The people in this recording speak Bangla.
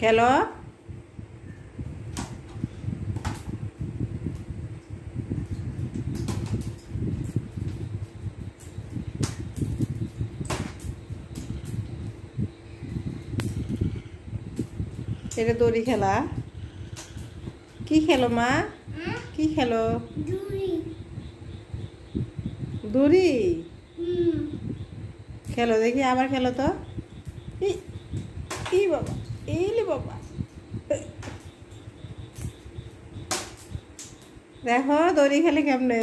খেলো। এটা দড়ি খেলা। কি খেলো মা? কি খেলো? দড়ি? খেলো দেখি আবার খেলো তো? ই বাবা। ইলি বাবা। দেখো দড়ি খেলে কেমনে?